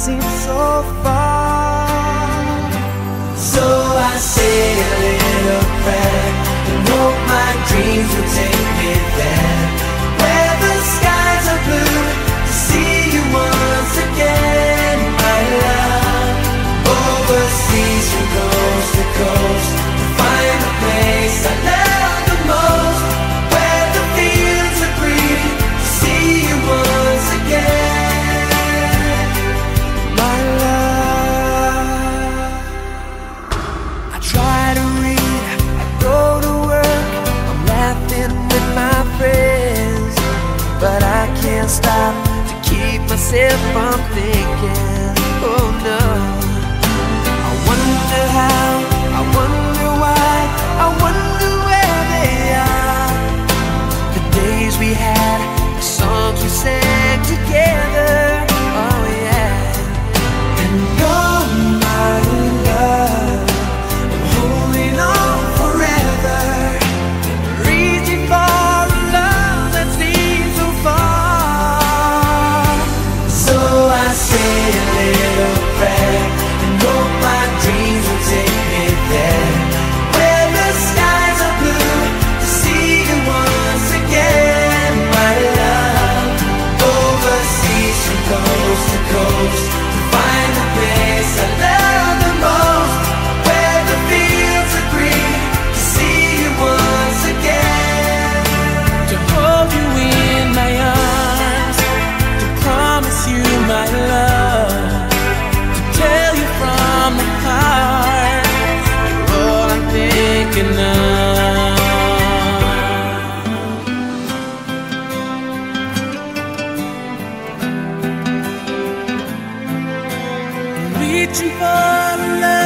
Seem so far. So I say a little prayer and hope my dreams will something reaching for love.